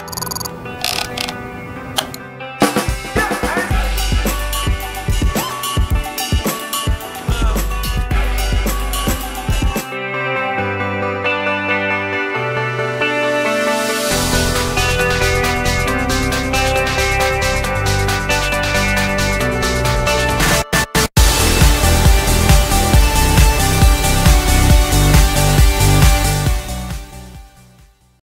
you